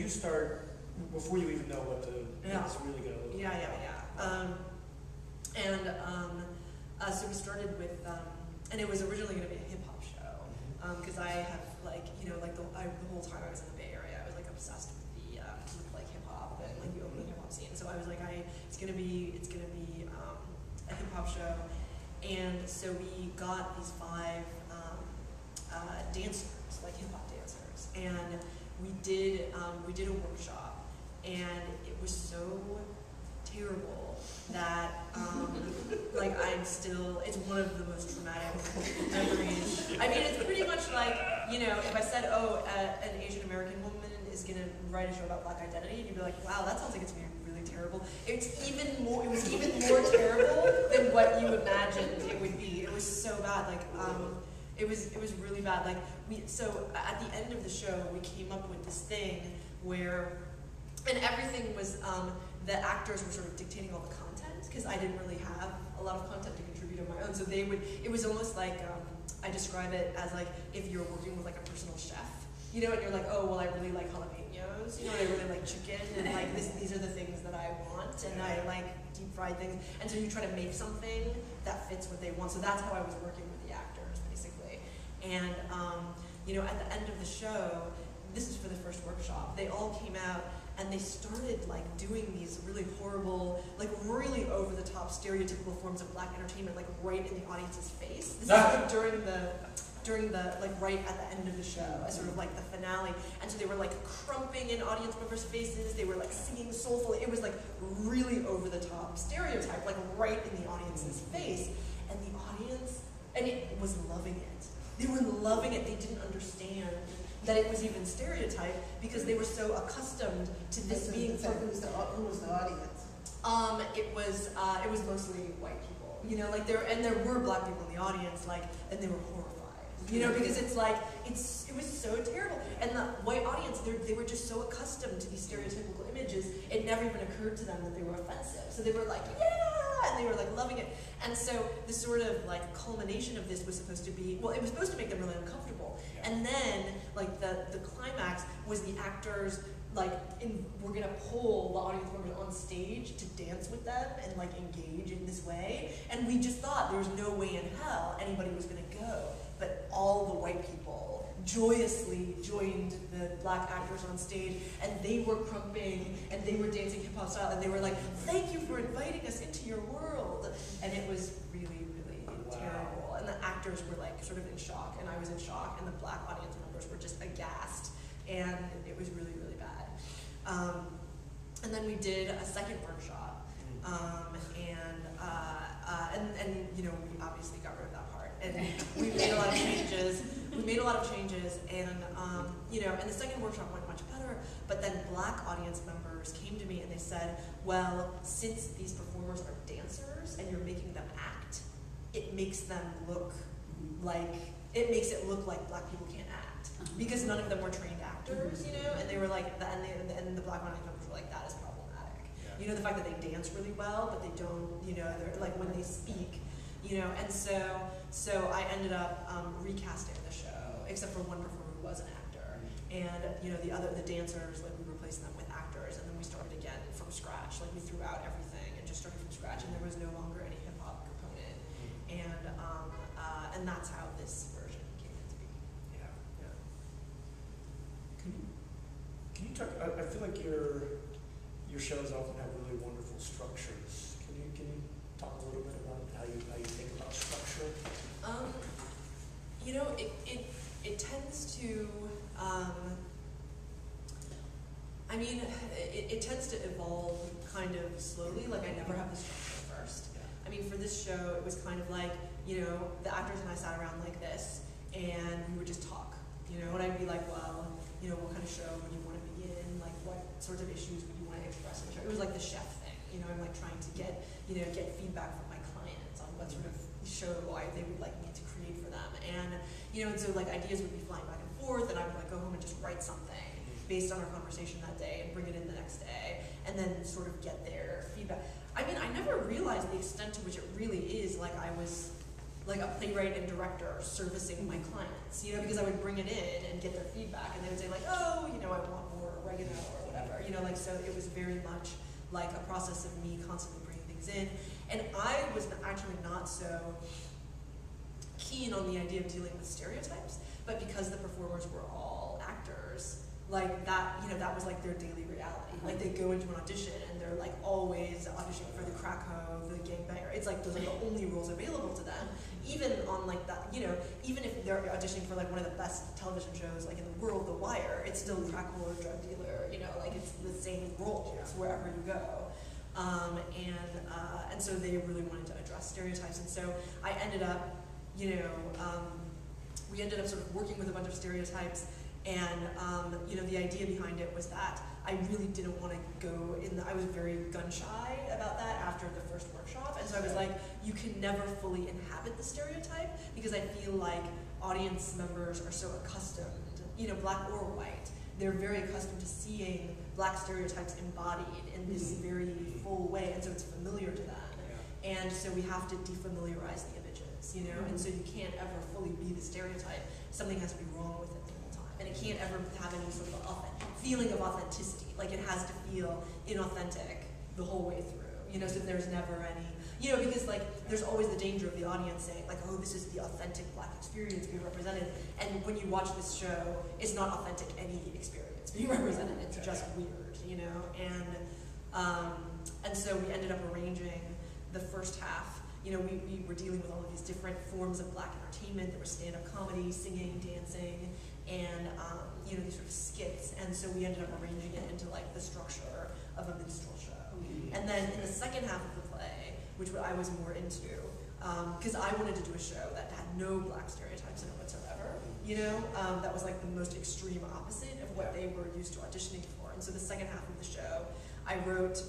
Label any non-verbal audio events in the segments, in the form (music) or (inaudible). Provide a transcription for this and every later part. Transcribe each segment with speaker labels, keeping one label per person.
Speaker 1: you start before you even know what the
Speaker 2: Yeah.
Speaker 1: it's really gonna look
Speaker 2: Yeah,
Speaker 1: like.
Speaker 2: yeah, yeah. Um, and um, uh, so we started with, um, and it was originally going to be a hip hop show because I have like, you know, like the, I, the whole time I was in the Bay Area, I was like obsessed with the um, with like hip hop and like the open hip hop scene. So I was like, I it's gonna be it's gonna be um, a hip hop show, and so we got these five um, uh, dancers, like hip hop dancers, and we did um, we did a workshop, and it was so terrible that um, (laughs) like I'm still it's one of the most traumatic memories. I mean, it's pretty much like you know if I said, oh, uh, an Asian American woman is gonna write a show about black identity, you'd be like, wow, that sounds like it's gonna be really terrible. It's even more. It was even more terrible than what you imagined it would be. It was so bad. Like um, it was it was really bad. Like we so at the end of the show, we came up with this thing where and everything was um, the actors were sort of dictating all the content because I didn't really have a lot of content to contribute on my own. So they would. It was almost like um, I describe it as like if you're working with like a personal chef, you know, and you're like, oh well, I really like jalapenos, you know, and I really like chicken, and like this, these are the things that I want, and I like deep fried things, and so you try to make something that fits what they want. So that's how I was working with the actors and um, you know, at the end of the show, this is for the first workshop. They all came out and they started like doing these really horrible, like really over the top stereotypical forms of black entertainment, like right in the audience's face. This is of during the during the like right at the end of the show, as sort of like the finale. And so they were like crumping in audience members' faces. They were like singing soulfully. It was like really over the top stereotype, like right in the audience's face. And the audience, and it was loving it. They were loving it. They didn't understand that it was even stereotyped because they were so accustomed to this
Speaker 3: So
Speaker 2: being
Speaker 3: so who's the, who was the audience?
Speaker 2: um, it was uh, it was mostly white people, you know, like there and there were black people in the audience, like, and they were horrified, you know, because it's like it's it was so terrible, and the white audience they they were just so accustomed to these stereotypical images, it never even occurred to them that they were offensive, so they were like, yeah, they were like loving it, and so the sort of like culmination of this was supposed to be well, it was supposed to make them really uncomfortable, and then like the the climax was the actors like in, we're gonna pull the audience members on stage to dance with them and like engage in this way. And we just thought there was no way in hell anybody was gonna go. But all the white people joyously joined the black actors on stage and they were crumping and they were dancing hip-hop style and they were like thank you for inviting us into your world. And it was really really
Speaker 1: Wow.
Speaker 2: terrible. And the actors were like sort of in shock and i was in shock and the black audience members were just aghast and it was really really bad. Um, and then we did a second workshop, um, and, uh, uh, and and you know we obviously got rid of that part, and (laughs) we made a lot of changes. We made a lot of changes, and um, you know, and the second workshop went much better. But then black audience members came to me and they said, "Well, since these performers are dancers and you're making them act, it makes them look like it makes it look like black people can't act because none of them were trained actors, you know, and they were like, the, and, they, and the black audience members were like, that is problematic. You know, the fact that they dance really well, but they don't, you know, they're like when they speak, you know, and so, so I ended up um, recasting the show, except for one performer who was an actor, and you know, the other, the dancers, like we replaced them with actors, and then we started again from scratch, like we threw out everything and just started from scratch, and there was no longer any hip hop component, and um, uh, and that's how this version came into being.
Speaker 1: Yeah.
Speaker 2: Yeah.
Speaker 1: Can you, can you talk, I, I feel like your, your shows often have really wonderful structures. Can you, can you talk a little bit about how you, how you think about structure?
Speaker 2: Um, you know, it, it, it tends to, um, I mean, it, it tends to evolve kind of slowly, like I never have the structure first. I mean, for this show, it was kind of like, you know, the actors and I sat around like this, and we would just talk, you know, and I'd be like, well, you know, what kind of show would you want to be in? Like, what sorts of issues would you want to express in the show? It was like the chef thing, you know, I'm like trying to get, you know, get feedback from my clients on what sort of show I, they would like me to create for them. And, you know, and so like ideas would be flying back and forth, and I would like go home and just write something based on our conversation that day and bring it in the next day, and then sort of get their feedback. I mean, I never realized the extent to which it really is like I was like a playwright and director servicing my clients, you know, because I would bring it in and get their feedback, and they would say like, oh, you know, I want more oregano, or whatever, you know, like so it was very much like a process of me constantly bringing things in, and I was actually not so keen on the idea of dealing with stereotypes, but because the performers were all actors, like that, you know, that was like their daily reality. Like they go into an audition and they're like always auditioning for the crack hoe, the gangbanger. It's like those are the only roles available to them. Even on like that, you know, even if they're auditioning for like one of the best television shows like in the world, The Wire, it's still crack or drug dealer. You know, like it's the same roles wherever you go. Um, and uh, and so they really wanted to address stereotypes. And so I ended up, you know, um, we ended up sort of working with a bunch of stereotypes. And um, you know, the idea behind it was that I really didn't want to go in. The, I was very gun shy about that after the first workshop, and so I was like, you can never fully inhabit the stereotype because I feel like audience members are so accustomed, you know, black or white, they're very accustomed to seeing black stereotypes embodied in this very full way, and so it's familiar to them. And so we have to defamiliarize the images, you know, and so you can't ever fully be the stereotype. Something has to be wrong with it the whole time, and it can't ever have any sort of feeling of authenticity. Like it has to feel inauthentic the whole way through, you know. So there's never any, you know, because like there's always the danger of the audience saying like, oh, this is the authentic black experience being represented, and when you watch this show, it's not authentic any experience being (laughs) represented. It's just weird, you know, and um, and so we ended up arranging the first half, you know, we, we were dealing with all of these different forms of black entertainment. There was stand-up comedy, singing, dancing, and um, you know these sort of skits. And so we ended up arranging it into like the structure of a minstrel show. And then in the second half of the play, which I was more into, because um, I wanted to do a show that had no black stereotypes in it whatsoever. You know, um, that was like the most extreme opposite of what they were used to auditioning for. And so the second half of the show, I wrote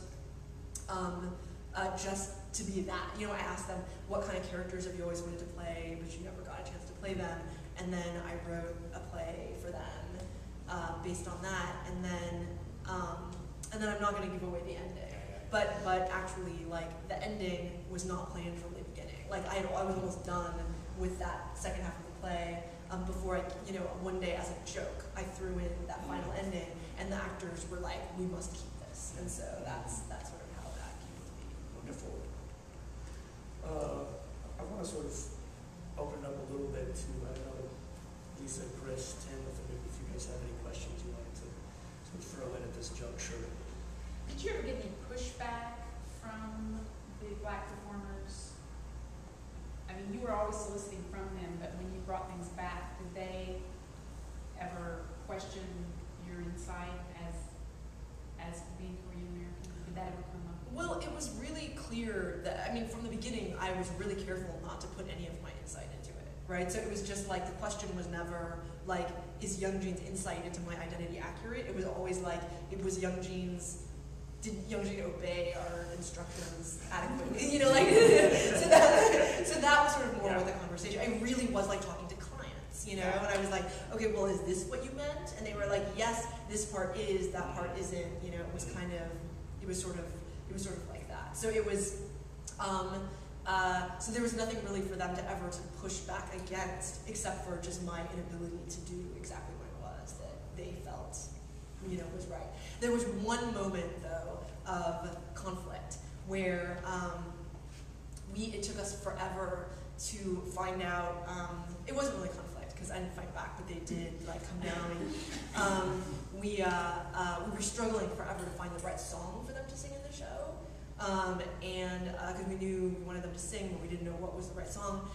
Speaker 2: um, uh, just to be that. You know, I asked them, what kind of characters have you always wanted to play, but you never got a chance to play them? And then I wrote a play for them uh, based on that. And then, um, and then I'm not going to give away the ending. But, but actually, like, the ending was not planned from the beginning. Like, I, I was almost done with that second half of the play um, before I, you know, one day as a joke, I threw in that final ending, and the actors were like, we must keep this. And so that's, that's sort of how that came to be.
Speaker 1: Wonderful. Uh, I want to sort of open up a little bit to, I don't know, Lisa, Chris, Tim, if, you guys have any questions you wanted to, throw in at this juncture.
Speaker 4: Did you ever get any pushback from the black performers? I mean, you were always soliciting from them, but when you brought things back, did they ever question your insight as as being Korean American? Did that ever?
Speaker 2: Well, it was really clear that, I mean, from the beginning, I was really careful not to put any of my insight into it, right? So it was just like the question was never like, is Young Jean's insight into my identity accurate? It was always like, it was Young Jean's, did Young Jean obey our instructions adequately? (laughs) You know, like, (laughs) so, that, so that was sort of more
Speaker 1: Yeah.
Speaker 2: what the conversation, I really was like talking to clients, you know? And I was like, okay, well, is this what you meant? And they were like, yes, this part is, that part isn't, you know, it was kind of, it was sort of, it was sort of like that. So it was, um, uh, so there was nothing really for them to ever to push back against, except for just my inability to do exactly what it was that they felt, you know, was right. There was one moment though of conflict where um, we it took us forever to find out. Um, it wasn't really conflict because I didn't fight back, but they did like come down um, we uh, uh, we were struggling forever to find the right song for them to sing in the show. Um, and because we knew we wanted them to sing, but we didn't know what was the right song.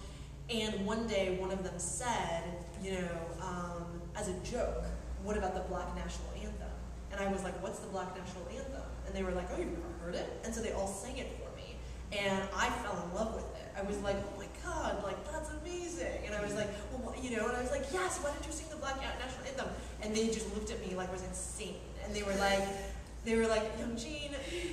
Speaker 2: And one day, one of them said, you know, um, as a joke, "What about the Black National Anthem?" And I was like, "What's the Black National Anthem?" And they were like, "Oh, you've never heard it?" And so they all sang it for me, and I fell in love with it. I was like, "Oh my god, like amazing!" And I was like, "Well, you know," and I was like, "Yes, why don't you sing the Black National Anthem?" And they just looked at me like I was insane, and they were like, they were like, Young Jean,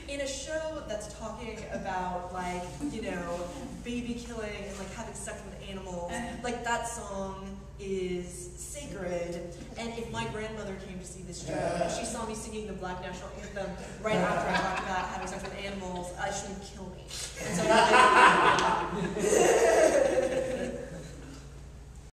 Speaker 2: in a show that's talking about like, you know, baby killing and like having sex with animals, like that song is sacred. And if my grandmother came to see this show and she saw me singing the Black National Anthem right after I talked about having sex with animals, uh, she would kill me. And so (laughs)